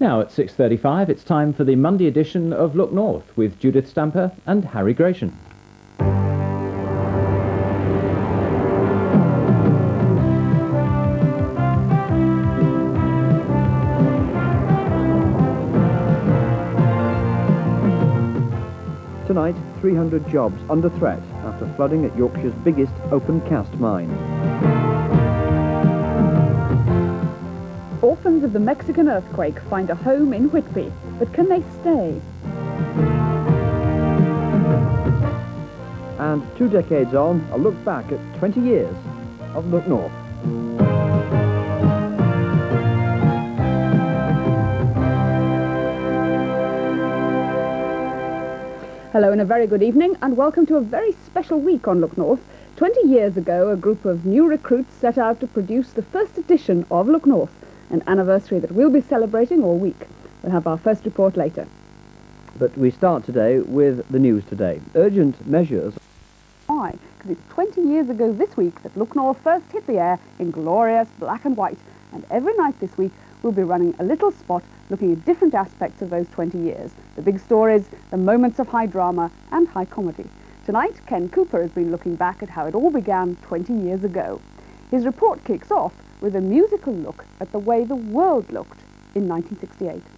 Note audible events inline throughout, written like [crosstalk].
Now at 6.35 it's time for the Monday edition of Look North with Judith Stamper and Harry Gration. Tonight, 300 jobs under threat after flooding at Yorkshire's biggest open cast mine. Orphans of the Mexican earthquake find a home in Whitby, but can they stay? And two decades on, a look back at 20 years of Look North. Hello and a very good evening and welcome to a very special week on Look North. 20 years ago, a group of new recruits set out to produce the first edition of Look North, an anniversary that we'll be celebrating all week. We'll have our first report later. But we start today with the news today. Urgent measures. Why? Because it's 20 years ago this week that Look North first hit the air in glorious black and white. And every night this week, we'll be running a little spot looking at different aspects of those 20 years. The big stories, the moments of high drama and high comedy. Tonight, Ken Cooper has been looking back at how it all began 20 years ago. His report kicks off with a musical look at the way the world looked in 1968.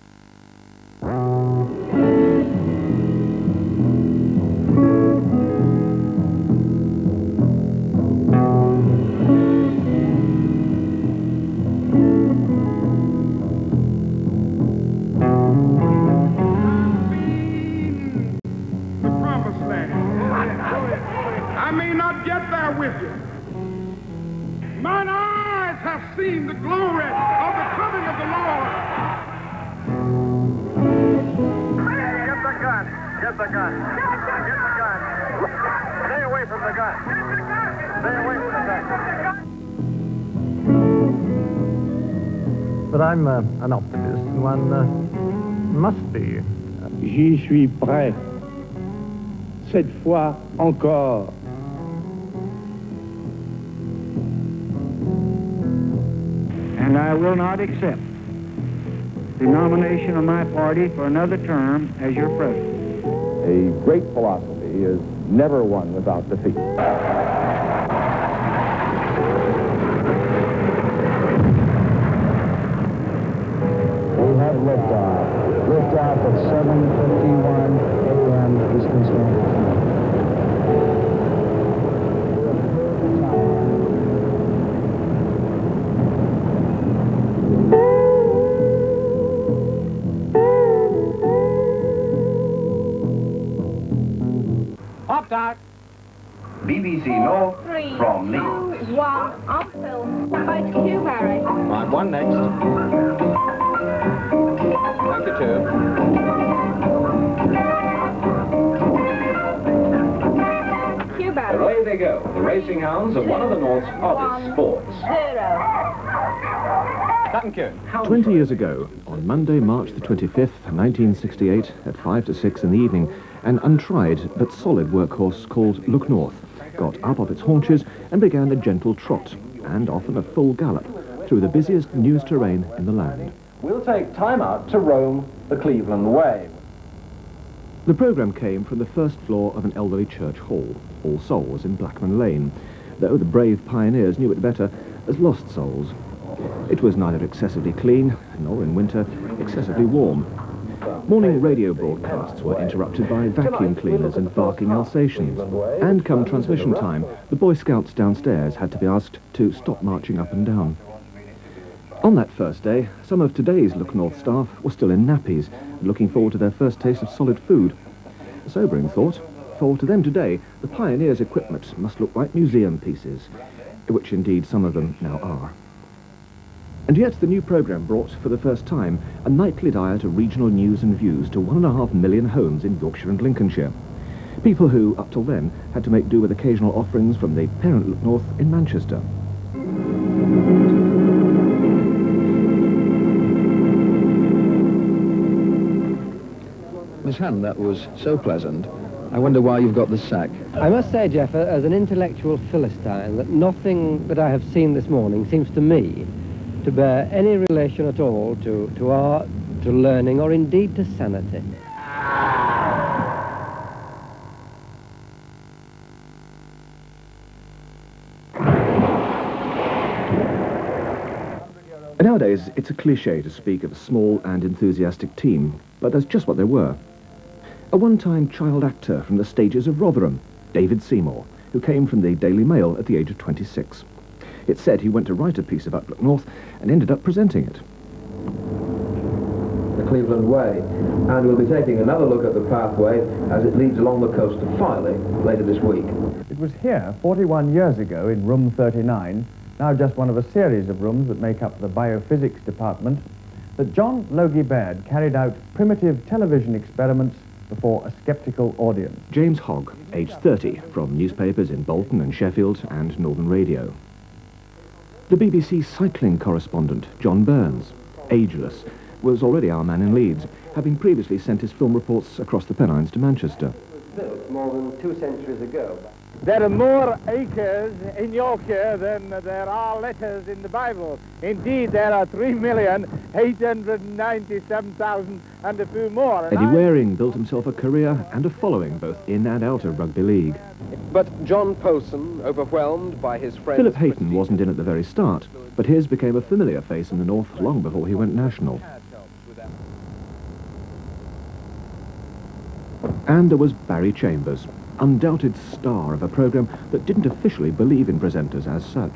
But I'm uh, an optimist. One uh, must be. J'y suis prêt. Cette fois encore. and I will not accept the nomination of my party for another term as your president. A great philosophy is never won without defeat. North from Leeds. Two, one, uphill. Right, Q, Barry. Line one next. Thank you, two. Q, Barry. Away they go, the racing hounds of one of the North's oddest sports. Zero. Captain Kieran, how 20 years ago, on Monday, March the 25th, 1968, at 5 to 6 in the evening, an untried but solid workhorse called Look North got up off its haunches and began a gentle trot, and often a full gallop, through the busiest news terrain in the land. We'll take time out to roam the Cleveland Way. The programme came from the first floor of an elderly church hall, All Souls in Blackman Lane, though the brave pioneers knew it better as Lost Souls. It was neither excessively clean, nor in winter excessively warm. Morning radio broadcasts were interrupted by vacuum cleaners and barking Alsatians. And come transmission time, the Boy Scouts downstairs had to be asked to stop marching up and down. On that first day, some of today's Look North staff were still in nappies, looking forward to their first taste of solid food. A sobering thought, for to them today, the pioneers' equipment must look like museum pieces, which indeed some of them now are. And yet the new programme brought, for the first time, a nightly diet of regional news and views to one and a half million homes in Yorkshire and Lincolnshire. People who, up till then, had to make do with occasional offerings from the parent Look North in Manchester. Miss Hann, that was so pleasant. I wonder why you've got the sack. I must say, Jeff, as an intellectual Philistine, that nothing that I have seen this morning seems to me to bear any relation at all to, to our to learning, or indeed to sanity. Nowadays, it's a cliche to speak of a small and enthusiastic team, but that's just what they were. A one-time child actor from the stages of Rotherham, David Seymour, who came from the Daily Mail at the age of 26. It said he went to write a piece about Look North and ended up presenting it. The Cleveland Way, and we'll be taking another look at the pathway as it leads along the coast to Filey later this week. It was here 41 years ago in room 39, now just one of a series of rooms that make up the biophysics department, that John Logie Baird carried out primitive television experiments before a skeptical audience. James Hogg, aged 30, from newspapers in Bolton and Sheffield and Northern Radio. The BBC cycling correspondent, John Burns, ageless, was already our man in Leeds, having previously sent his film reports across the Pennines to Manchester. Built more than two centuries ago. There are more acres in Yorkshire than there are letters in the Bible. Indeed, there are 3,897,000 and a few more. And Eddie Waring built himself a career and a following both in and out of rugby league. But John Poulson, overwhelmed by his friends... Philip Hayton wasn't in at the very start, but his became a familiar face in the north long before he went national. And there was Barry Chambers, undoubted star of a programme that didn't officially believe in presenters as such.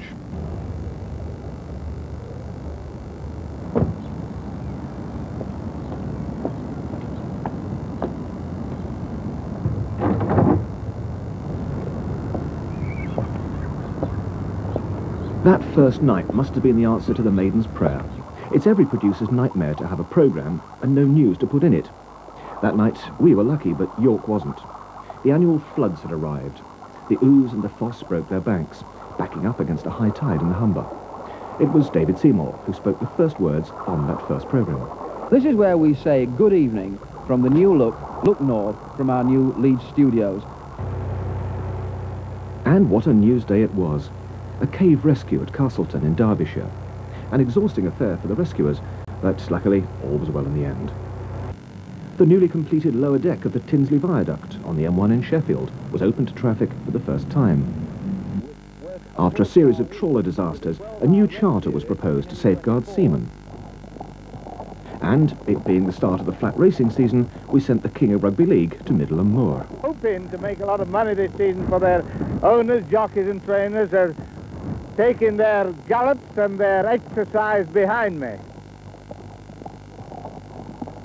That first night must have been the answer to the Maiden's Prayer. It's every producer's nightmare to have a programme and no news to put in it. That night, we were lucky, but York wasn't. The annual floods had arrived. The Ouse and the Foss broke their banks, backing up against a high tide in the Humber. It was David Seymour who spoke the first words on that first programme. This is where we say good evening from the new look, Look North, from our new Leeds studios. And what a news day it was. A cave rescue at Castleton in Derbyshire. An exhausting affair for the rescuers, but luckily all was well in the end. The newly completed lower deck of the Tinsley Viaduct on the M1 in Sheffield was open to traffic for the first time. After a series of trawler disasters, a new charter was proposed to safeguard seamen. And, it being the start of the flat racing season, we sent the King of Rugby League to Middleham Moor. hoping to make a lot of money this season for their owners, jockeys and trainers. They're taking their gallops and their exercise behind me.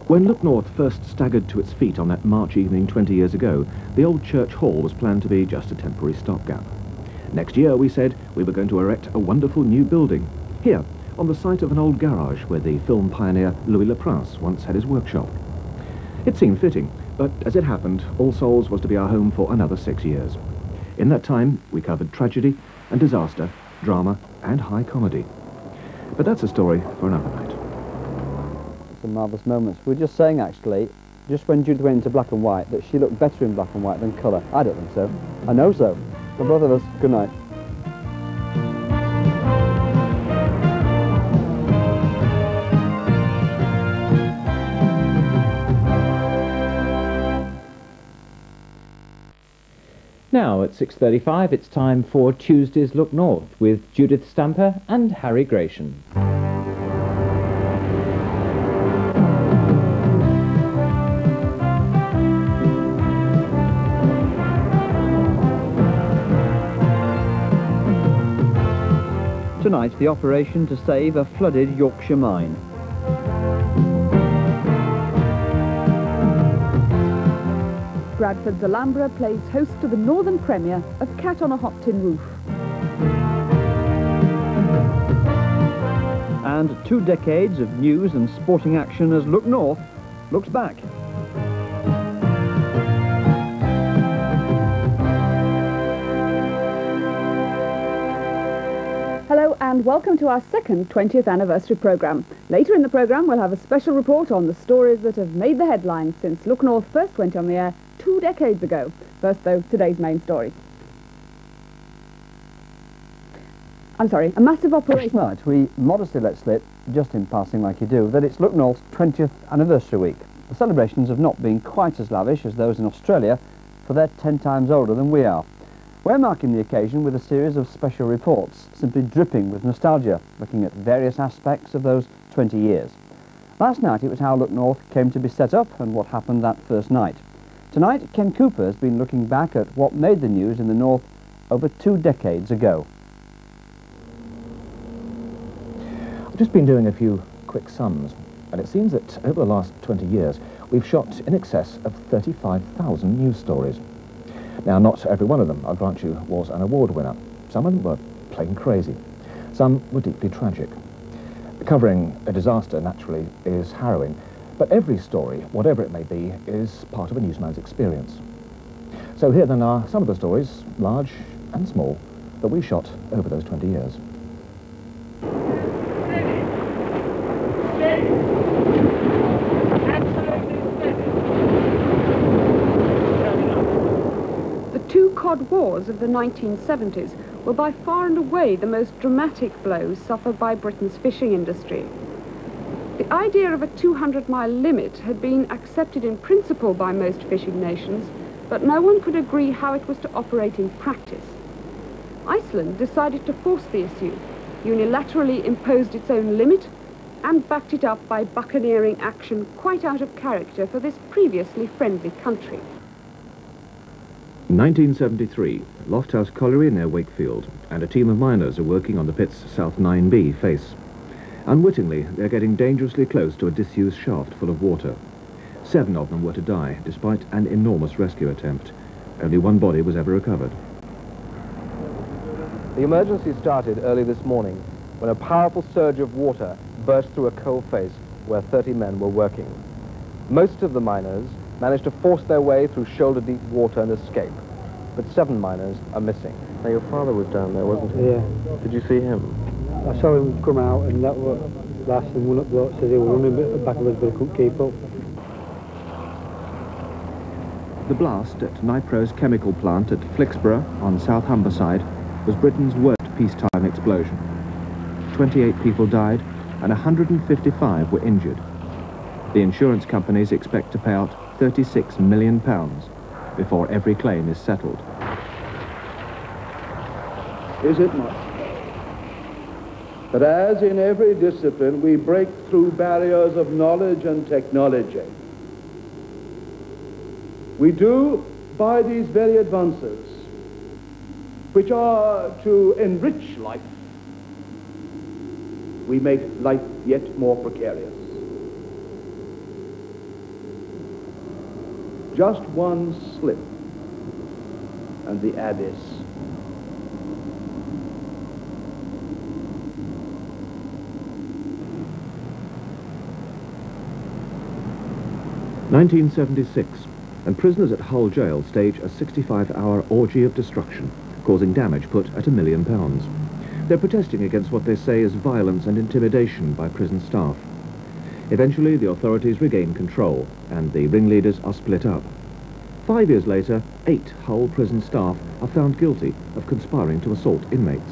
When Look North first staggered to its feet on that March evening 20 years ago, the old church hall was planned to be just a temporary stopgap. Next year, we said, we were going to erect a wonderful new building, here, on the site of an old garage where the film pioneer Louis Le Prince once had his workshop. It seemed fitting, but as it happened, All Souls was to be our home for another six years. In that time, we covered tragedy and disaster, drama and high comedy. But that's a story for another night. Some marvellous moments. We were just saying, actually, just when Judith went into black and white, that she looked better in black and white than colour. I don't think so. I know so. For both of us, good night. Now at 6.35 it's time for Tuesday's Look North with Judith Stamper and Harry Gration. Tonight, the operation to save a flooded Yorkshire mine. Bradford's Alhambra plays host to the Northern premiere of Cat on a Hot Tin Roof. And two decades of news and sporting action as Look North looks back. And welcome to our second 20th anniversary programme. Later in the programme we'll have a special report on the stories that have made the headlines since Look North first went on the air two decades ago. First though, today's main story. I'm sorry, a massive operation. Last we modestly let slip, just in passing like you do, that it's Look North's 20th anniversary week. The celebrations have not been quite as lavish as those in Australia, for they're 10 times older than we are. We're marking the occasion with a series of special reports, simply dripping with nostalgia, looking at various aspects of those 20 years. Last night it was how Look North came to be set up and what happened that first night. Tonight, Ken Cooper has been looking back at what made the news in the North over two decades ago. I've just been doing a few quick sums, and it seems that over the last 20 years, we've shot in excess of 35,000 news stories. Now, not every one of them, I'll grant you, was an award winner. Some of them were plain crazy. Some were deeply tragic. Covering a disaster, naturally, is harrowing, but every story, whatever it may be, is part of a newsman's experience. So here then are some of the stories, large and small, that we shot over those 20 years. The two cod wars of the 1970s were by far and away the most dramatic blows suffered by Britain's fishing industry. The idea of a 200-mile limit had been accepted in principle by most fishing nations, but no one could agree how it was to operate in practice. Iceland decided to force the issue, unilaterally imposed its own limit, and backed it up by buccaneering action quite out of character for this previously friendly country. In 1973, Lofthouse Colliery near Wakefield and a team of miners are working on the pit's South 9B face. Unwittingly, they're getting dangerously close to a disused shaft full of water. Seven of them were to die, despite an enormous rescue attempt. Only one body was ever recovered. The emergency started early this morning when a powerful surge of water burst through a coal face where 30 men were working. Most of the miners managed to force their way through shoulder-deep water and escape, but seven miners are missing. Now, your father was down there, wasn't he? Yeah. Did you see him? I saw him come out and that was last and one up bloke said he was running a bit back of us but he couldn't keep up. The blast at Nypro's chemical plant at Flixborough on South Humberside was Britain's worst peacetime explosion. 28 people died and 155 were injured. The insurance companies expect to pay out 36 million pounds before every claim is settled. Is it not? But as in every discipline, we break through barriers of knowledge and technology. We do by these very advances, which are to enrich life, we make life yet more precarious. Just one slip, and the abyss 1976, and prisoners at Hull Jail stage a 65-hour orgy of destruction, causing damage put at a million pounds. They're protesting against what they say is violence and intimidation by prison staff. Eventually, the authorities regain control, and the ringleaders are split up. Five years later, eight Hull prison staff are found guilty of conspiring to assault inmates.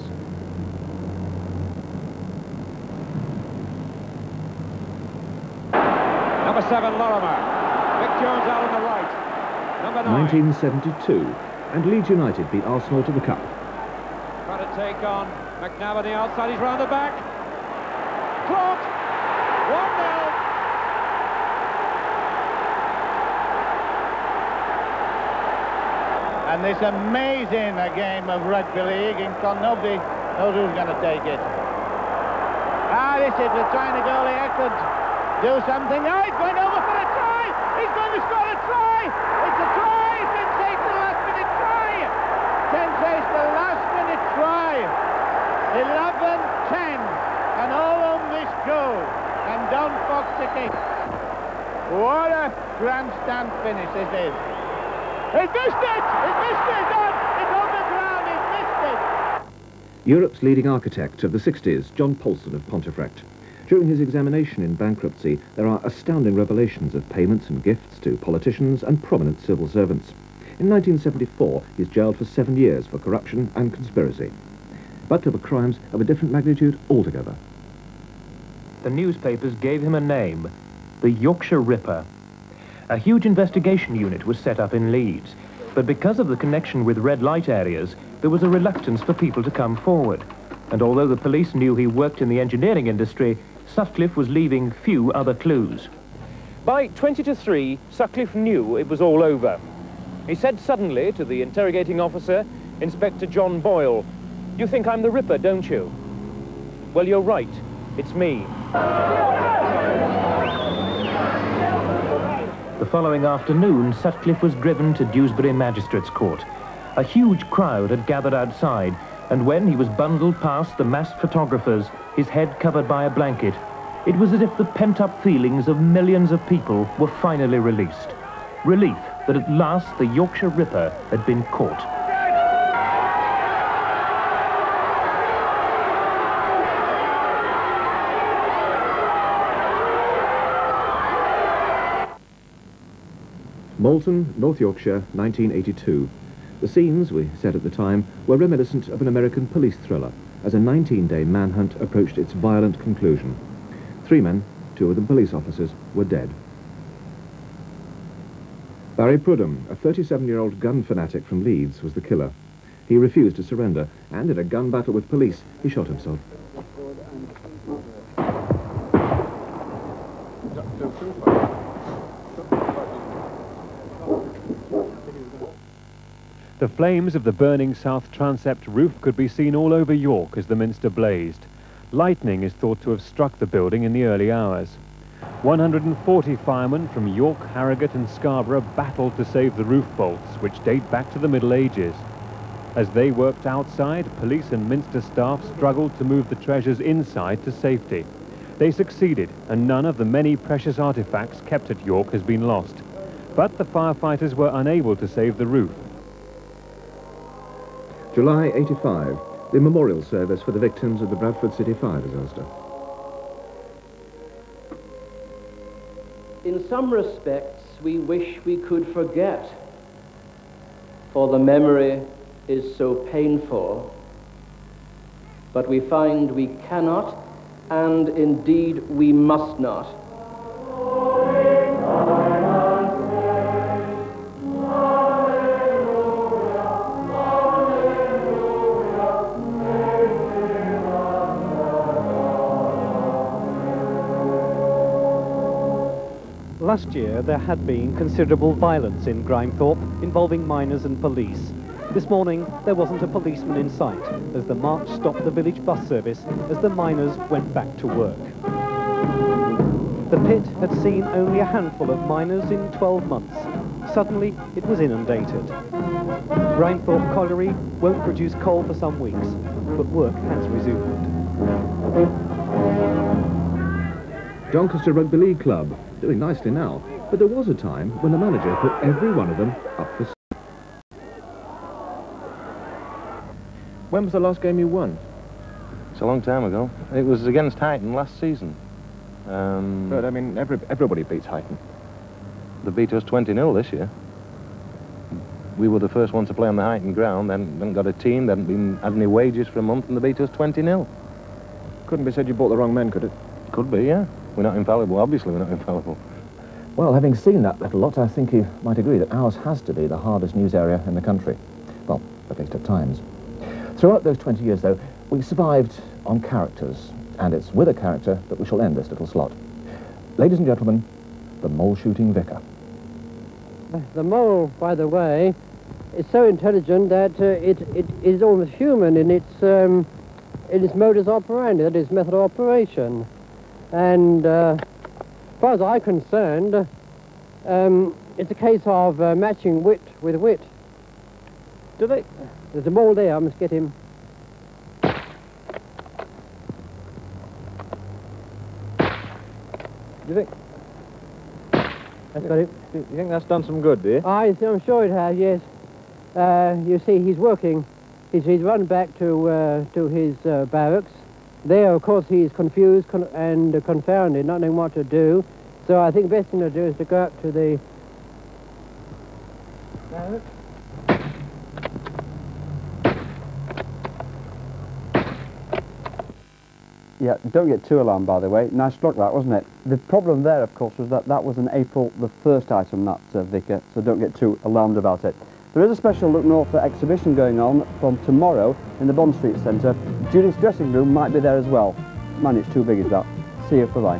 Number seven, Lorimer. Mick Jones out on the right. Number nine. 1972, and Leeds United beat Arsenal to the cup. Trying to take on McNab on the outside. He's round the back. Clock. 1-0. And this amazing game of rugby league in Con nobody knows who's going to take it. Ah, this is a trying to goalie. I could do something. Oh, he's going over for a try. He's going to score a try. It's a try. Sensational last minute try. Sensational last minute try. 11-10. And all on this goal. And Kick. What a grandstand finish this is. He missed it! He missed it! Don! It's on the ground! He missed it! Europe's leading architect of the 60s, John Poulson of Pontefract. During his examination in bankruptcy, there are astounding revelations of payments and gifts to politicians and prominent civil servants. In 1974, he he's jailed for seven years for corruption and conspiracy. but were crimes of a different magnitude altogether. The newspapers gave him a name, the Yorkshire Ripper. A huge investigation unit was set up in Leeds, but because of the connection with red light areas, there was a reluctance for people to come forward. And although the police knew he worked in the engineering industry, Sutcliffe was leaving few other clues. By 20 to 3, Sutcliffe knew it was all over. He said suddenly to the interrogating officer, Inspector John Boyle, You think I'm the Ripper, don't you? Well, you're right. It's me. The following afternoon, Sutcliffe was driven to Dewsbury Magistrates Court. A huge crowd had gathered outside, and when he was bundled past the masked photographers, his head covered by a blanket, it was as if the pent-up feelings of millions of people were finally released. Relief that at last the Yorkshire Ripper had been caught. Malton, North Yorkshire, 1982. The scenes, we said at the time, were reminiscent of an American police thriller, as a 19-day manhunt approached its violent conclusion. Three men, two of them police officers, were dead. Barry Prudom, a 37-year-old gun fanatic from Leeds, was the killer. He refused to surrender, and in a gun battle with police, he shot himself. The flames of the burning south transept roof could be seen all over York as the minster blazed. Lightning is thought to have struck the building in the early hours. 140 firemen from York, Harrogate and Scarborough battled to save the roof bolts, which date back to the Middle Ages. As they worked outside, police and Minster staff struggled to move the treasures inside to safety. They succeeded, and none of the many precious artifacts kept at York has been lost. But the firefighters were unable to save the roof. July 85, the memorial service for the victims of the Bradford City fire disaster. In some respects, we wish we could forget, for the memory is so painful. But we find we cannot, and indeed we must not. Last year there had been considerable violence in Grimethorpe involving miners and police. This morning there wasn't a policeman in sight as the march stopped the village bus service as the miners went back to work. The pit had seen only a handful of miners in 12 months. Suddenly it was inundated. Grimethorpe Colliery won't produce coal for some weeks, but work has resumed. Doncaster Rugby League Club, doing nicely now, but there was a time when the manager put every one of them up for... When was the last game you won? It's a long time ago. It was against Huyton last season. Um, But, I mean, every, everybody beats Huyton. They beat us 20-0 this year. We were the first one to play on the Huyton ground. They hadn't, hadn't got a team, they hadn't been, had any wages for a month, and they beat us 20-0. Couldn't be said you bought the wrong men, could it? Could be, yeah. We're not infallible. Obviously, we're not infallible. Well, having seen that little lot, I think you might agree that ours has to be the hardest news area in the country. Well, at least at times. Throughout those 20 years, though, we survived on characters, and it's with a character that we shall end this little slot. Ladies and gentlemen, the mole-shooting vicar. The mole, by the way, is so intelligent that uh, it, it is almost human in its, um, in its modus operandi, that is, method of operation. And uh, as far as I'm concerned, um, it's a case of uh, matching wit with wit. Do they? There's a mole there, I must get him. Do you think? That's got him. You think that's done some good, do you? I, I'm sure it has, yes. Uh, you see, he's working. He's, he's run back to, uh, to his uh, barracks. There, of course, he's confused con and uh, confounded, not knowing what to do. So I think the best thing to do is to go up to the barracks. Yeah, don't get too alarmed, by the way. Nice luck, that, wasn't it? The problem there, of course, was that that was an April the 1st item, that uh, Vicar, so don't get too alarmed about it. There is a special Look North exhibition going on from tomorrow in the Bond Street Centre. Judith's dressing room might be there as well. Man, it's too big, is that? See you, bye-bye.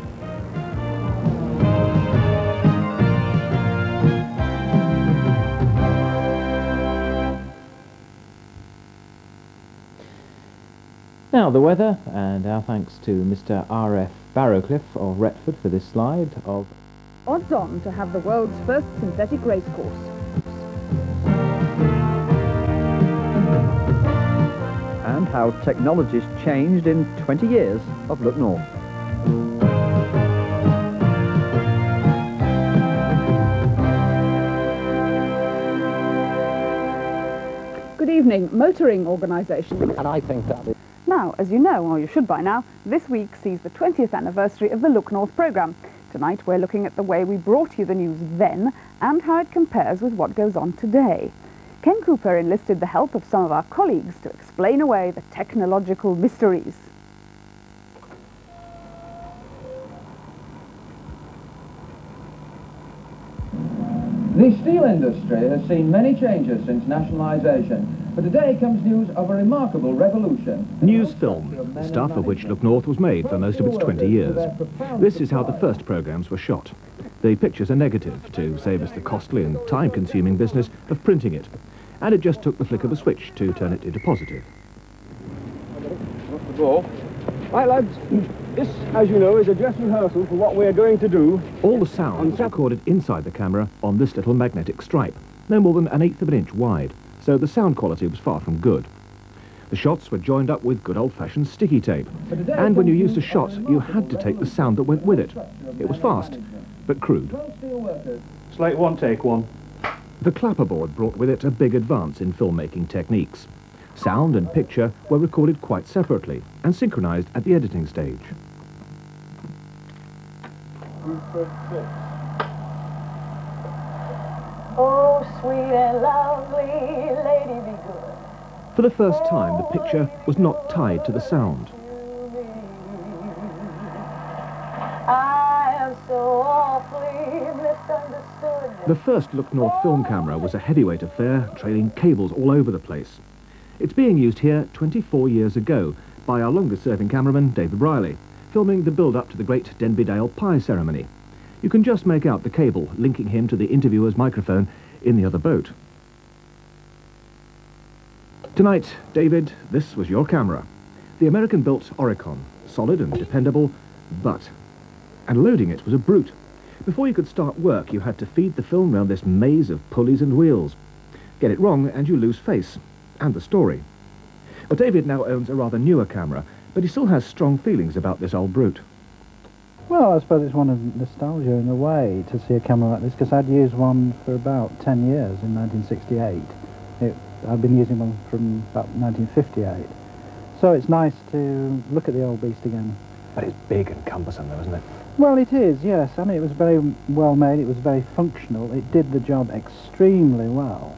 Now the weather, and our thanks to Mr R.F. Barrowcliffe of Retford for this slide of Odds on to have the world's first synthetic racecourse. How technology's changed in 20 years of Look North. Good evening, motoring organisation. And I think that is... Now, as you know, or you should by now, this week sees the 20th anniversary of the Look North programme. Tonight we're looking at the way we brought you the news then and how it compares with what goes on today. Ken Cooper enlisted the help of some of our colleagues to explain away the technological mysteries. The steel industry has seen many changes since nationalisation, but today comes news of a remarkable revolution. News film, the stuff of which Look North was made for most of its 20 years. This is how the first programmes were shot. The pictures are negative to save us the costly and time-consuming business of printing it. And it just took the flick of a switch to turn it into positive. Right, lads. This, as you know, is a dress rehearsal for what we're going to do. All the sound was recorded inside the camera on this little magnetic stripe, no more than an eighth of an inch wide, so the sound quality was far from good. The shots were joined up with good old-fashioned sticky tape, and when you used a shot, you had to take the sound that went with it. It was fast, but crude. Slate one, take one. The clapperboard brought with it a big advance in filmmaking techniques. Sound and picture were recorded quite separately and synchronized at the editing stage. Oh, sweet and lovely lady, be good. For the first time, the picture was not tied to the sound. The first Look North film camera was a heavyweight affair, trailing cables all over the place. It's being used here 24 years ago by our longest-serving cameraman, David Riley, filming the build-up to the great Denby Dale pie ceremony. You can just make out the cable linking him to the interviewer's microphone in the other boat. Tonight, David, this was your camera. The American-built Auricon, solid and dependable, but... And loading it was a brute. Before you could start work, you had to feed the film round this maze of pulleys and wheels. Get it wrong, and you lose face. And the story. Well, David now owns a rather newer camera, but he still has strong feelings about this old brute. Well, I suppose it's one of nostalgia in a way to see a camera like this, because I'd used one for about 10 years in 1968. It, I've been using one from about 1958. So it's nice to look at the old beast again. But it's big and cumbersome though, isn't it? Well, it is, yes. I mean, it was very well made, it was very functional, it did the job extremely well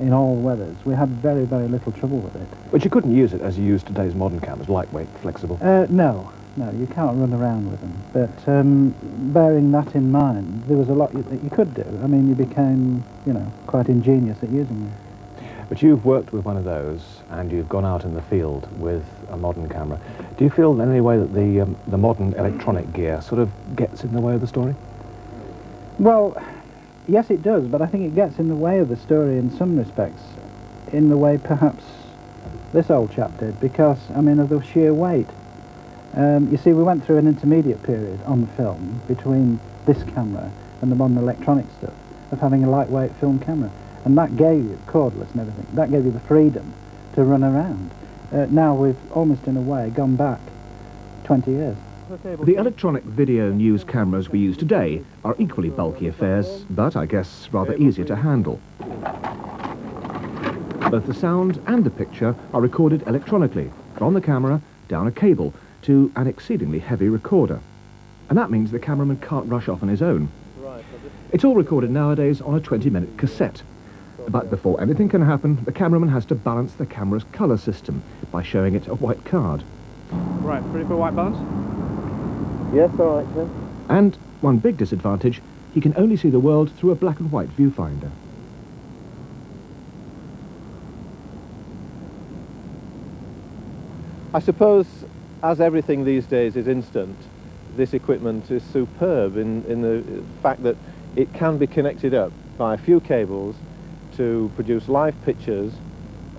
in all weathers. We had very, very little trouble with it. But you couldn't use it as you use today's modern cameras, lightweight, flexible. Uh, no, no, you can't run around with them. But um, bearing that in mind, there was a lot that you could do. I mean, you became, you know, quite ingenious at using them. But you've worked with one of those, and you've gone out in the field with a modern camera. Do you feel in any way that the, um, the modern electronic gear sort of gets in the way of the story? Well, yes, it does, but I think it gets in the way of the story in some respects, in the way perhaps this old chap did, because, I mean, of the sheer weight. Um, you see, we went through an intermediate period on the film between this camera and the modern electronic stuff of having a lightweight film camera. And that gave you, cordless and everything, that gave you the freedom to run around. Uh, now we've almost in a way gone back 20 years. The electronic video news cameras we use today are equally bulky affairs, but I guess rather easier to handle. Both the sound and the picture are recorded electronically, from the camera down a cable to an exceedingly heavy recorder. And that means the cameraman can't rush off on his own. It's all recorded nowadays on a 20-minute cassette. But before anything can happen, the cameraman has to balance the camera's colour system by showing it a white card. Right, ready for white balance? Yes, all right, sir. And one big disadvantage, he can only see the world through a black and white viewfinder. I suppose, as everything these days is instant, this equipment is superb in, in the fact that it can be connected up by a few cables to produce live pictures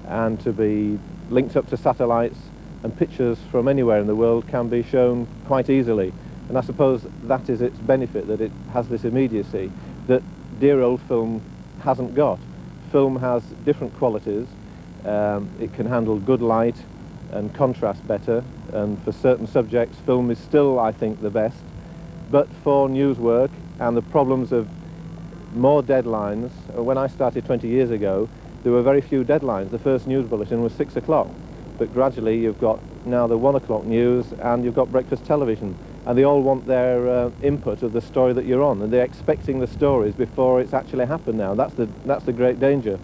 and to be linked up to satellites and pictures from anywhere in the world can be shown quite easily. And I suppose that is its benefit, that it has this immediacy that dear old film hasn't got. Film has different qualities. Um, it can handle good light and contrast better, and for certain subjects, film is still, I think, the best. But for news work and the problems of more deadlines, uh, when I started 20 years ago, there were very few deadlines. The first news bulletin was six o'clock, but gradually you've got now the one o'clock news and you've got breakfast television, and they all want their uh, input of the story that you're on, and they're expecting the stories before it's actually happened now. That's the, that's the great danger.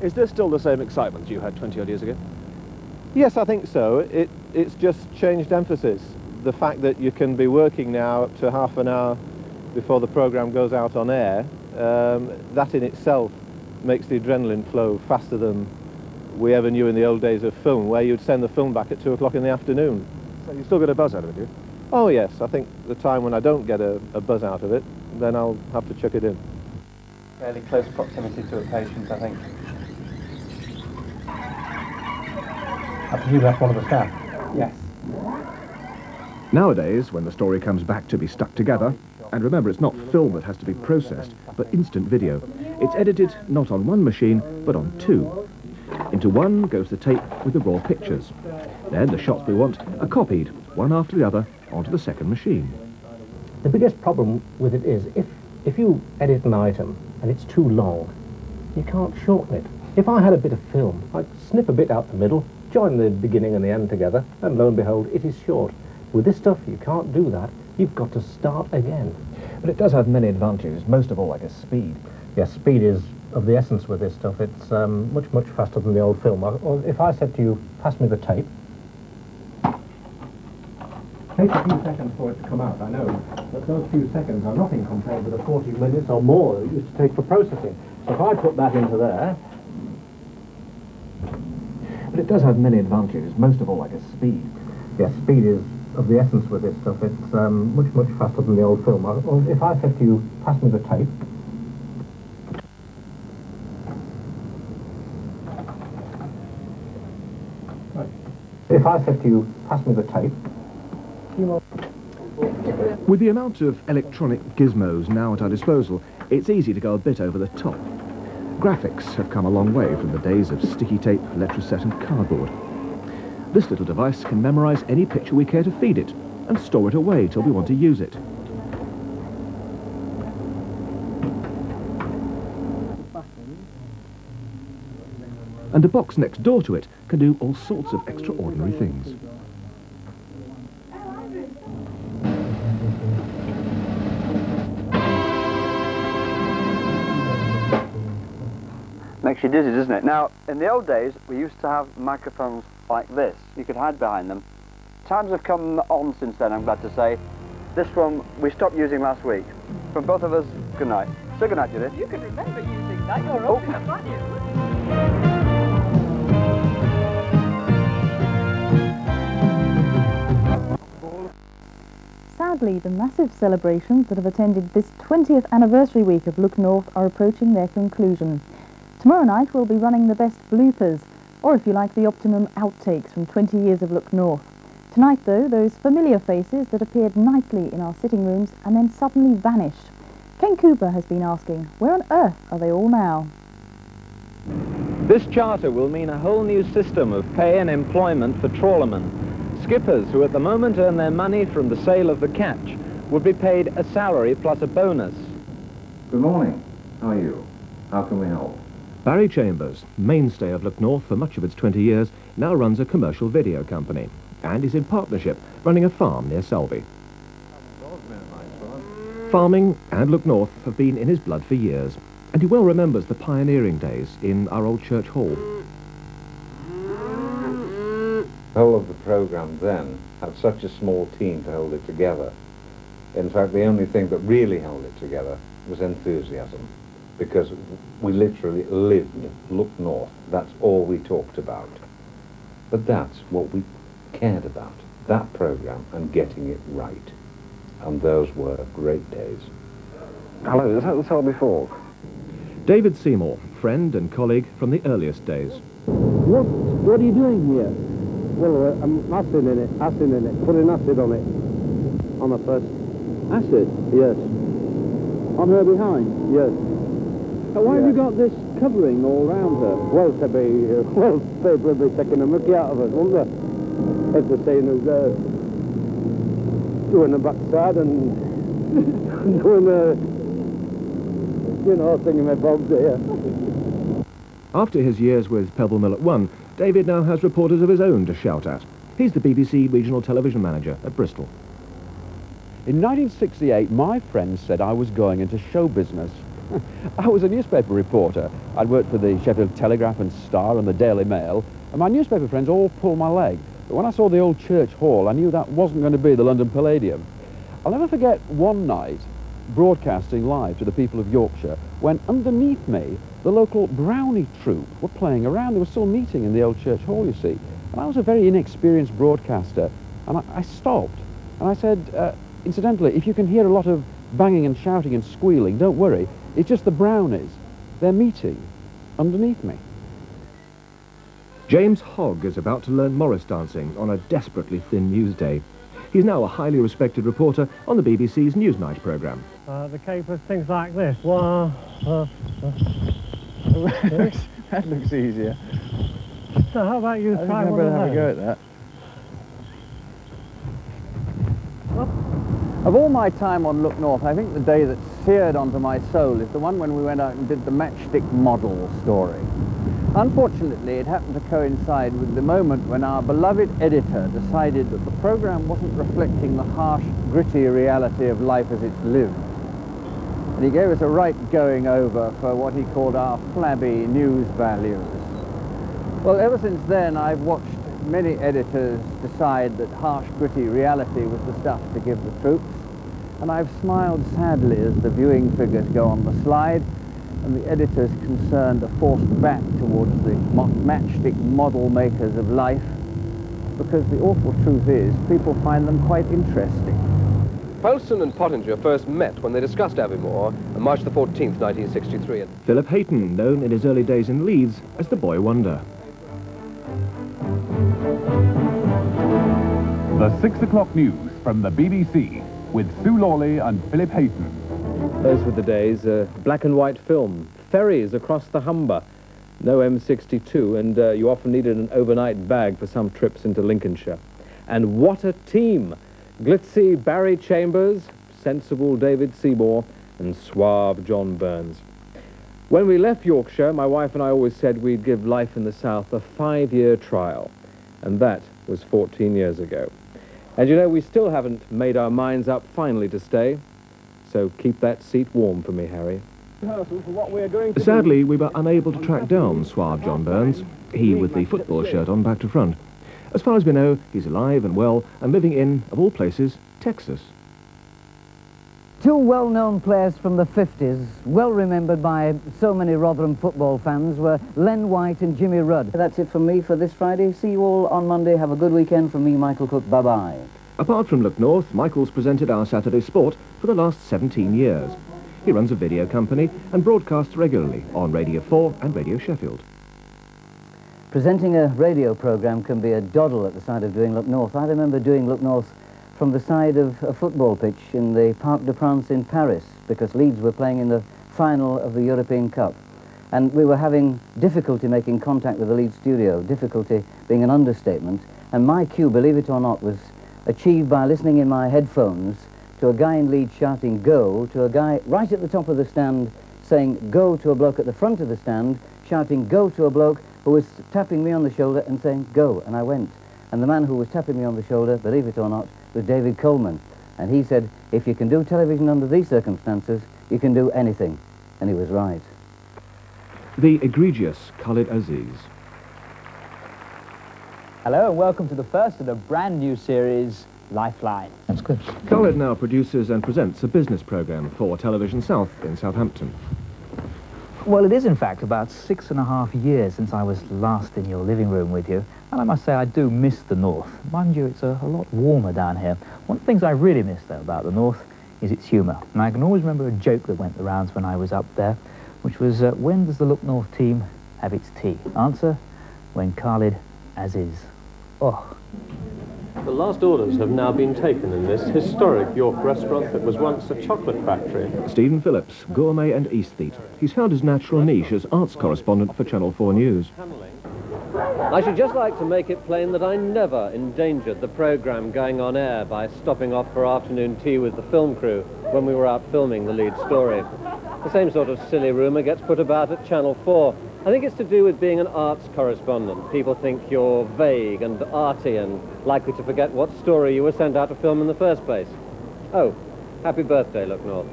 Is there still the same excitement you had 20 odd years ago? Yes, I think so. It, it's just changed emphasis. The fact that you can be working now up to half an hour before the programme goes out on air, um, that in itself makes the adrenaline flow faster than we ever knew in the old days of film, where you'd send the film back at 2 o'clock in the afternoon. So you still get a buzz out of it, do you? Oh yes, I think the time when I don't get a, a buzz out of it, then I'll have to chuck it in. Fairly close proximity to a patient, I think. I presume that's one of the staff? Yes. Nowadays, when the story comes back to be stuck together, and remember it's not film that has to be processed, but instant video, it's edited not on one machine, but on two. Into one goes the tape with the raw pictures. Then the shots we want are copied, one after the other, onto the second machine. The biggest problem with it is if, if you edit an item and it's too long, you can't shorten it. If I had a bit of film, I'd snip a bit out the middle, join the beginning and the end together, and lo and behold, it is short. With this stuff, you can't do that. You've got to start again. But it does have many advantages, most of all, I guess, speed. Yes, speed is of the essence with this stuff. It's um, much, much faster than the old film. I- if I said to you, pass me the tape, takes a few seconds for it to come out, I know, but those few seconds are nothing compared with the 40 minutes or more that it used to take for processing. So if I put that into there, But it does have many advantages, most of all, I guess, speed. yes, speed is of the essence with this stuff. It's um, much, much faster than the old film. I- Well, if I said to you, pass me the tape, if I said to you, pass me the tape, With the amount of electronic gizmos now at our disposal, it's easy to go a bit over the top. Graphics have come a long way from the days of sticky tape, letraset and cardboard. This little device can memorize any picture we care to feed it and store it away till we want to use it. And a box next door to it can do all sorts of extraordinary things. Makes you dizzy, doesn't it? Now, in the old days, we used to have microphones like this. You could hide behind them. Times have come on since then, I'm glad to say. This one we stopped using last week. From both of us, good night. So good night, Judith. You can remember using that. You're oh. old enough, aren't you? Sadly, the massive celebrations that have attended this 20th anniversary week of Look North are approaching their conclusion. Tomorrow night we'll be running the best bloopers, or if you like, the optimum outtakes from 20 years of Look North. Tonight, though, those familiar faces that appeared nightly in our sitting rooms and then suddenly vanished. Ken Cooper has been asking, where on earth are they all now? This charter will mean a whole new system of pay and employment for trawlermen. Skippers who at the moment earn their money from the sale of the catch would be paid a salary plus a bonus. Good morning. How are you? How can we help? Barry Chambers, mainstay of Look North for much of its 20 years, now runs a commercial video company and is in partnership running a farm near Selby. Farming and Look North have been in his blood for years, and he well remembers the pioneering days in our old church hall. whole of the programme then had such a small team to hold it together. In fact, the only thing that really held it together was enthusiasm, because we literally lived Look North. That's all we talked about. But that's what we cared about, that programme and getting it right. And those were great days. Hello, is that the Selby Fork? David Seymour, friend and colleague from the earliest days. What, what are you doing here? Well, uh, I'm acid in it, acid in it, putting acid on it. On the first. Acid? Yes. On her behind? Yes. Why have you got this covering all round her? Well, to be, uh, well, [laughs] they would be taking a mickey out of us, wouldn't they? As the saying is, uh, doing the backside and [laughs] doing the, you know, singing my bobs here. After his years with Pebble Mill at One, David now has reporters of his own to shout at. He's the BBC regional television manager at Bristol. In 1968, my friends said I was going into show business. [laughs] I was a newspaper reporter. I'd worked for the Sheffield Telegraph and Star and the Daily Mail, and my newspaper friends all pulled my leg. But when I saw the old church hall, I knew that wasn't going to be the London Palladium. I'll never forget one night broadcasting live to the people of Yorkshire when underneath me the local Brownie troupe were playing around. They were still meeting in the old church hall, you see. And I was a very inexperienced broadcaster, and I, I stopped. And I said, uh, incidentally, if you can hear a lot of banging and shouting and squealing, don't worry. It's just the Brownies. They're meeting underneath me. James Hogg is about to learn Morris dancing on a desperately thin news day. He's now a highly respected reporter on the BBC's Newsnight programme. Uh, the capers, things like this. Wow. Uh, that, looks, [laughs] that looks easier. So how about you I try think one I'd of have a go at that. Of all my time on Look North, I think the day that seared onto my soul is the one when we went out and did the matchstick model story. Unfortunately, it happened to coincide with the moment when our beloved editor decided that the program wasn't reflecting the harsh, gritty reality of life as it's lived. And he gave us a right going over for what he called our flabby news values. Well, ever since then, I've watched many editors decide that harsh, gritty reality was the stuff to give the troops. And I've smiled sadly as the viewing figures go on the slide and the editors concerned are forced back towards the mo matchstick model makers of life because the awful truth is people find them quite interesting. Poulson and Pottinger first met when they discussed Aviemore on March the 14th, 1963. Philip Hayton, known in his early days in Leeds as the Boy Wonder. The 6 o'clock news from the BBC with Sue Lawley and Philip Hayton. Those were the days, uh, black and white film, ferries across the Humber, no M62, and uh, you often needed an overnight bag for some trips into Lincolnshire. And what a team! Glitzy Barry Chambers, sensible David Seymour, and suave John Burns. When we left Yorkshire, my wife and I always said we'd give life in the South a five-year trial, and that was 14 years ago. And you know, we still haven't made our minds up finally to stay, so keep that seat warm for me, Harry. Sadly, we were unable to track down suave John Burns, he with the football shirt on back to front. As far as we know, he's alive and well and living in, of all places, Texas. Two well-known players from the 50s, well remembered by so many Rotherham football fans, were Len White and Jimmy Rudd. That's it from me for this Friday. See you all on Monday. Have a good weekend from me, Michael Cook. Bye-bye. Apart from Look North, Michael's presented our Saturday Sport for the last 17 years. He runs a video company and broadcasts regularly on Radio 4 and Radio Sheffield. Presenting a radio programme can be a doddle at the side of doing Look North. I remember doing Look North from the side of a football pitch in the Parc de France in Paris because Leeds were playing in the final of the European Cup. And we were having difficulty making contact with the Leeds studio, difficulty being an understatement. And my cue, believe it or not, was achieved by listening in my headphones to a guy in Leeds shouting go, to a guy right at the top of the stand saying go to a bloke at the front of the stand, shouting go to a bloke who was tapping me on the shoulder and saying go, and I went. And the man who was tapping me on the shoulder, believe it or not, was David Coleman. And he said, if you can do television under these circumstances, you can do anything. And he was right. The egregious Khalid Aziz. Hello and welcome to the first of the brand new series, Lifeline. That's good. Khalid now produces and presents a business programme for Television South in Southampton. Well, it is in fact about six and a half years since I was last in your living room with you, and I must say I do miss the north. Mind you, it's a, a lot warmer down here. One of the things I really miss, though, about the north is its humour. And I can always remember a joke that went the rounds when I was up there, which was, uh, when does the Look North team have its tea? Answer, when Khalid as is. Oh, The last orders have now been taken in this historic York restaurant that was once a chocolate factory. Stephen Phillips, gourmet and aesthete. He's found his natural niche as arts correspondent for Channel 4 News. I should just like to make it plain that I never endangered the programme going on air by stopping off for afternoon tea with the film crew when we were out filming the lead story. The same sort of silly rumour gets put about at Channel 4. I think it's to do with being an arts correspondent. People think you're vague and arty and likely to forget what story you were sent out to film in the first place. Oh, happy birthday, Look North.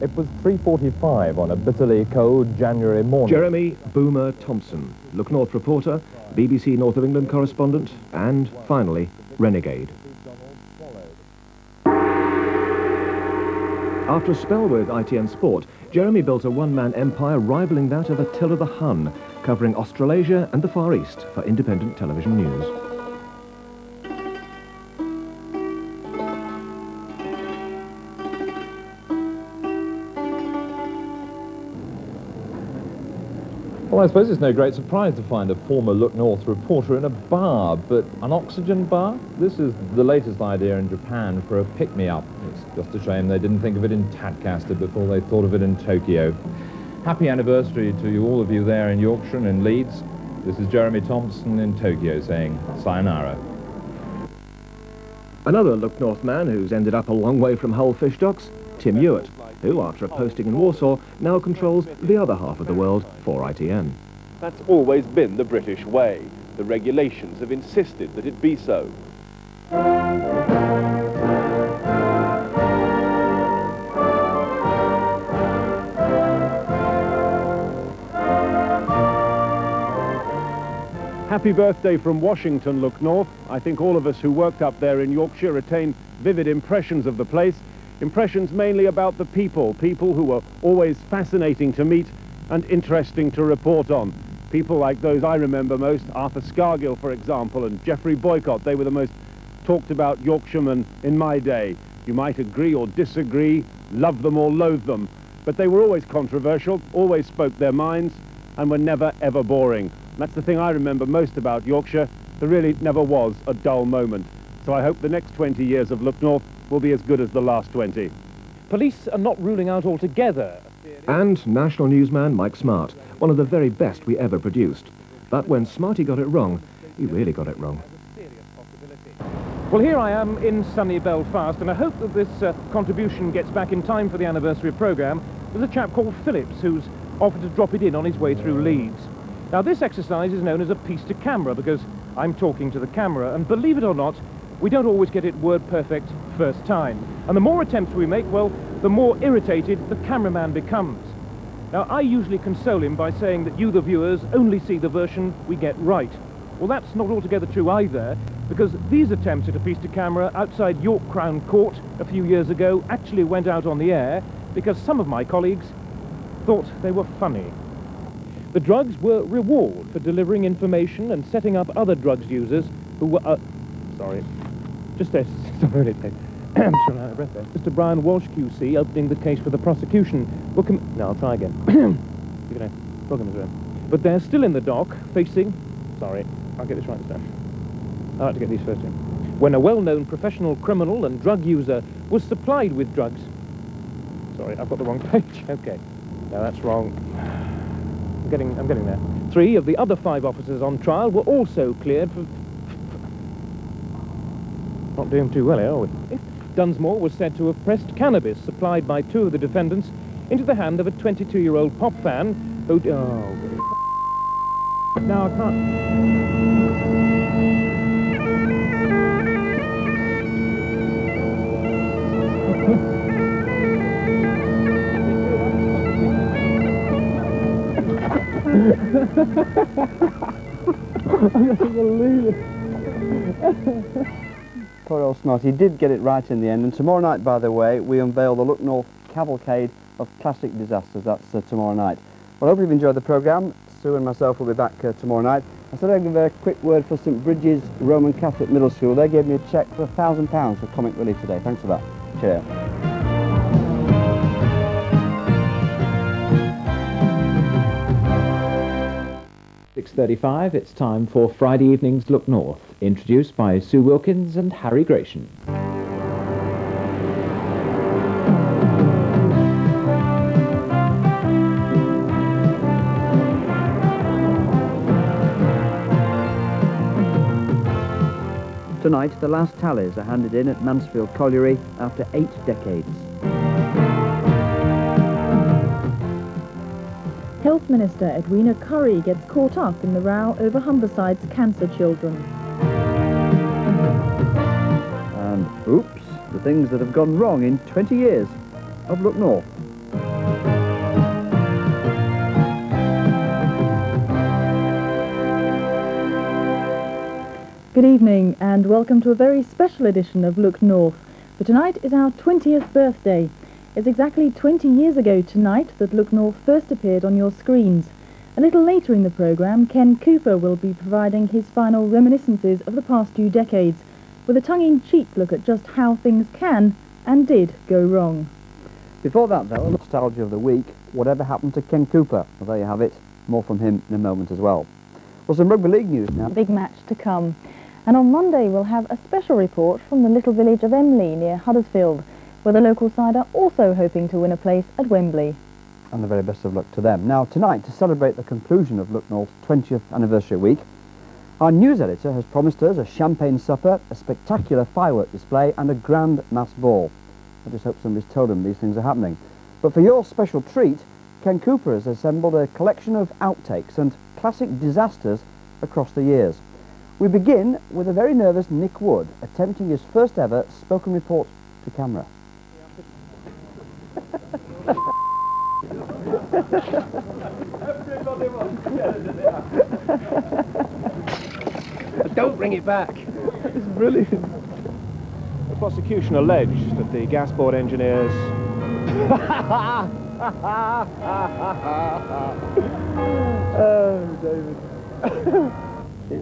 It was 3.45 on a bitterly cold January morning. Jeremy Boomer Thompson, Look North reporter, BBC North of England correspondent, and finally, renegade. After a spell with ITN Sport, Jeremy built a one-man empire rivaling that of Attila the Hun, covering Australasia and the Far East for independent television news. Well, I suppose it's no great surprise to find a former Look North reporter in a bar, but an oxygen bar? This is the latest idea in Japan for a pick-me-up. It's just a shame they didn't think of it in Tadcaster before they thought of it in Tokyo. Happy anniversary to you, all of you there in Yorkshire and in Leeds. This is Jeremy Thompson in Tokyo saying sayonara. Another Look North man who's ended up a long way from Hull fish docks, Tim Hewitt, who, after a posting in Warsaw, now controls the other half of the world for ITN. That's always been the British way. The regulations have insisted that it be so. Happy birthday from Washington, Look North. I think all of us who worked up there in Yorkshire retain vivid impressions of the place. Impressions mainly about the people, people who were always fascinating to meet and interesting to report on. People like those I remember most, Arthur Scargill, for example, and Geoffrey Boycott. They were the most talked about Yorkshiremen in my day. You might agree or disagree, love them or loathe them, but they were always controversial, always spoke their minds, and were never ever boring. That's the thing I remember most about Yorkshire. There really never was a dull moment. So I hope the next 20 years of Look North will be as good as the last 20. Police are not ruling out altogether. And national newsman Mike Smart, one of the very best we ever produced. But when Smarty got it wrong, he really got it wrong. Well, here I am in sunny Belfast, and I hope that this uh, contribution gets back in time for the anniversary programme. There's a chap called Phillips who's offered to drop it in on his way through Leeds. Now, this exercise is known as a piece to camera because I'm talking to the camera, and believe it or not, we don't always get it word perfect first time. And the more attempts we make, well, the more irritated the cameraman becomes. Now, I usually console him by saying that you, the viewers, only see the version we get right. Well, that's not altogether true either, because these attempts at a piece to camera outside York Crown Court a few years ago actually went out on the air because some of my colleagues thought they were funny. The drugs were reward for delivering information and setting up other drugs users who were... Uh, sorry. Just a... Sorry, [clears throat] I'm trying out of breath there. Mr. Brian Walsh QC opening the case for the prosecution. Com- no, I'll try again. [clears throat] You're to problems there. But they're still in the dock, facing... Sorry, I'll get this right this time. I like to get these first in. When a well-known professional criminal and drug user was supplied with drugs... Sorry, I've got the wrong [laughs] page. Okay. No, that's wrong. I'm getting, I'm getting there. Three of the other five officers on trial were also cleared for... Not doing too well here, are we? Dunsmore was said to have pressed cannabis supplied by two of the defendants into the hand of a 22-year-old pop fan who... Oh, now I can't... [laughs] believe it. [laughs] Poor old Snot, he did get it right in the end. And tomorrow night, by the way, we unveil the Look North Cavalcade of Classic Disasters. That's uh, tomorrow night. Well, I hope you've enjoyed the programme. Sue and myself will be back uh, tomorrow night. I said I'd give a quick word for St Bridges Roman Catholic Middle School. They gave me a cheque for a thousand pounds for comic relief today. Thanks for that. Cheerio. 6.35, it's time for Friday evening's Look North, introduced by Sue Wilkins and Harry Gration. Tonight, the last tallies are handed in at Mansfield Colliery after eight decades. Health Minister Edwina Currie gets caught up in the row over Humberside's cancer children. And oops, the things that have gone wrong in 20 years of Look North. Good evening and welcome to a very special edition of Look North. For tonight is our 20th birthday. It's exactly 20 years ago tonight that Look North first appeared on your screens. A little later in the programme, Ken Cooper will be providing his final reminiscences of the past few decades, with a tongue-in-cheek look at just how things can and did go wrong. Before that, though, a nostalgia of the week, whatever happened to Ken Cooper? Well, there you have it. More from him in a moment as well. Well, some rugby league news now. Big match to come. And on Monday, we'll have a special report from the little village of Emley near Huddersfield, where the local side are also hoping to win a place at Wembley. And the very best of luck to them. Now, tonight, to celebrate the conclusion of North's 20th anniversary week, our news editor has promised us a champagne supper, a spectacular firework display and a grand mass ball. I just hope somebody's told him these things are happening. But for your special treat, Ken Cooper has assembled a collection of outtakes and classic disasters across the years. We begin with a very nervous Nick Wood attempting his first ever spoken report to camera. [laughs] Don't bring it back. It's brilliant. The prosecution alleged that the gas board engineers... [laughs] oh, David.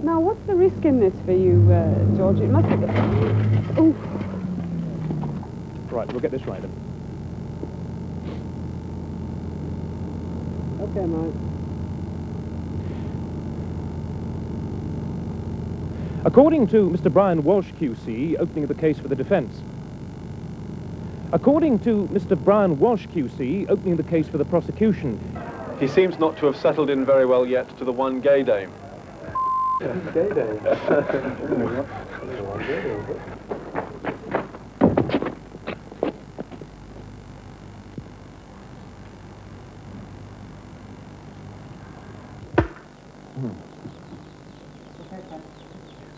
now, what's the risk in this for you, uh, George? It must be... Right, we'll get this right then. Okay, Mike. According to Mr. Brian Walsh QC, opening the case for the defence. According to Mr. Brian Walsh QC, opening the case for the prosecution. He seems not to have settled in very well yet to the one gay day. Gay day. [laughs]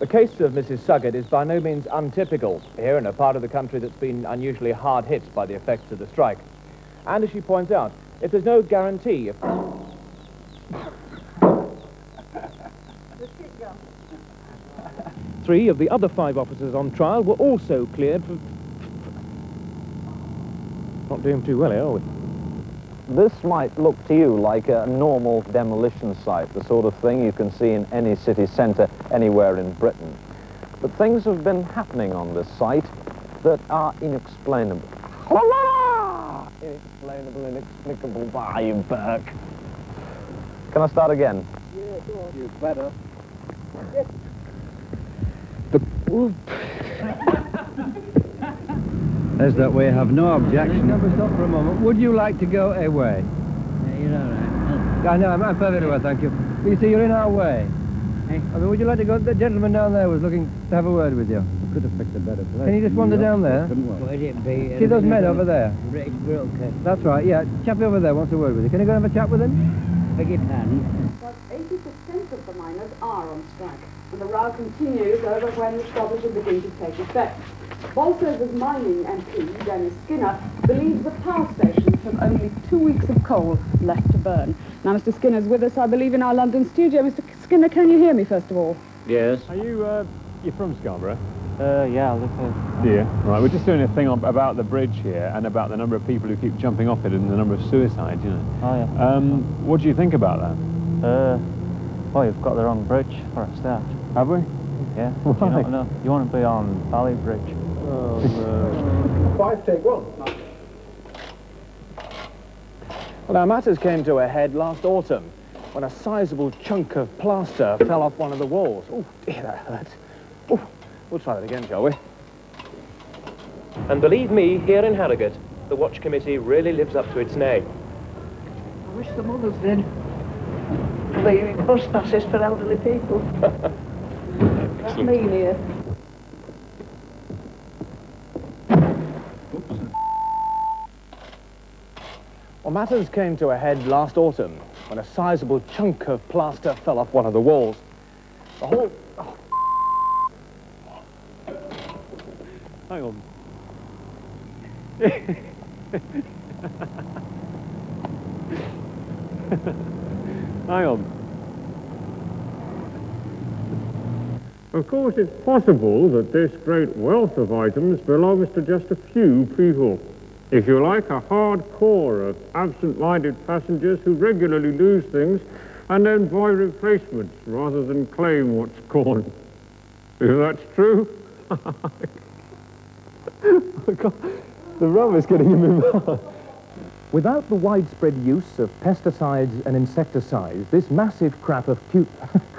case of Mrs. Suggett is by no means untypical here in a part of the country that's been unusually hard hit by the effects of the strike. And as she points out, if there's no guarantee of... Three of the other five officers on trial were also cleared for... Not doing too well here, are we? This might look to you like a normal demolition site, the sort of thing you can see in any city centre anywhere in Britain. But things have been happening on this site that are inexplainable. Inexplainable, inexplicable. by you Burke. Can I start again? Yeah, go on. You better. [laughs] As that we have no objection. Never stop for a moment. Would you like to go away? Yeah, you're all right. I know, I'm, I'm perfectly well, thank you. But you see, you're in our way. Hey? I mean, would you like to go? The gentleman down there was looking to have a word with you. We could have picked a better place. Can you just wander down there? Would it be? See those men over there? British broker. That's right, yeah. Chappie over there wants a word with you. Can you go and have a chat with him? Beg your pardon? But 80% of the miners are on strike, and the row continues over when the stoppage will begin to take effect. Bolsover's mining MP, Dennis Skinner, believes the power stations have only two weeks of coal left to burn. Now, Mr Skinner's with us, I believe, in our London studio. Mr Skinner, can you hear me, first of all? Yes. Are you, uh, you're from Scarborough? Uh, yeah, I live here. Do you? Right, we're just doing a thing on, about the bridge here and about the number of people who keep jumping off it and the number of suicides, you know. Oh, yeah. Um, what do you think about that? Uh, well, you've got the wrong bridge for a start. Have we? Yeah. [laughs] Do you Why? not know? You want to be on Valley Bridge. Oh, no. Five, take one. Well, our matters came to a head last autumn when a sizable chunk of plaster fell off one of the walls. Oh, dear, that hurts. Oh, we'll try that again, shall we? And believe me, here in Harrogate, the Watch Committee really lives up to its name. I wish the mothers did. Leaving bus passes for elderly people. [laughs] That's me here. Well, matters came to a head last autumn when a sizable chunk of plaster fell off one of the walls. The whole... oh, Hang on. [laughs] Hang on. Of course, it's possible that this great wealth of items belongs to just a few people. If you like, a hard core of absent-minded passengers who regularly lose things and then buy replacements rather than claim what's gone. If that's true, [laughs] oh, The rub is getting him involved. Without the widespread use of pesticides and insecticides, this massive crap of cute...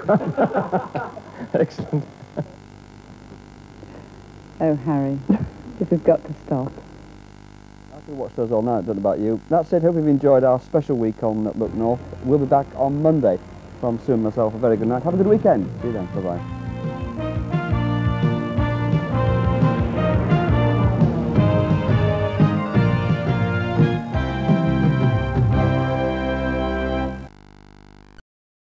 [laughs] Excellent. Oh, Harry, this has got to stop. I could watch those all night, don't know about you. That's it, hope you've enjoyed our special week on Look North. We'll be back on Monday. From Sue and myself, a very good night. Have a good weekend. See you then, bye-bye.